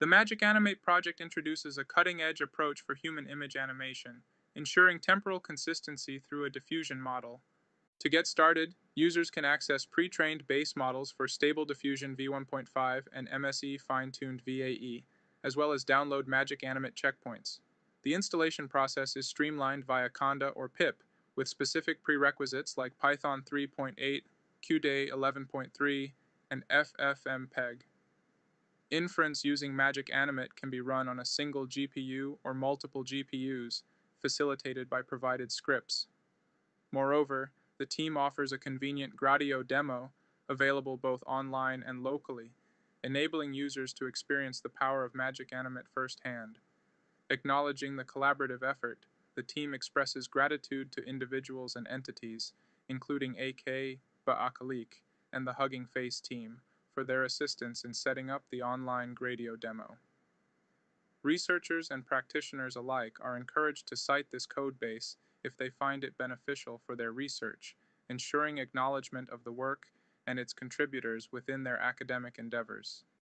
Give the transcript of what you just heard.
The Magic Animate project introduces a cutting edge approach for human image animation, ensuring temporal consistency through a diffusion model. To get started, users can access pre trained base models for Stable Diffusion v1.5 and MSE fine tuned VAE, as well as download Magic Animate checkpoints. The installation process is streamlined via Conda or pip, with specific prerequisites like Python 3.8, CUDA 11.3, and FFmpeg. Inference using Magic Animate can be run on a single GPU or multiple GPUs, facilitated by provided scripts. Moreover, the team offers a convenient Gradio demo available both online and locally, enabling users to experience the power of Magic Animate firsthand. Acknowledging the collaborative effort, the team expresses gratitude to individuals and entities, including AK Baakalik and the Hugging Face team, for their assistance in setting up the online Gradio demo. Researchers and practitioners alike are encouraged to cite this codebase if they find it beneficial for their research, ensuring acknowledgement of the work and its contributors within their academic endeavors.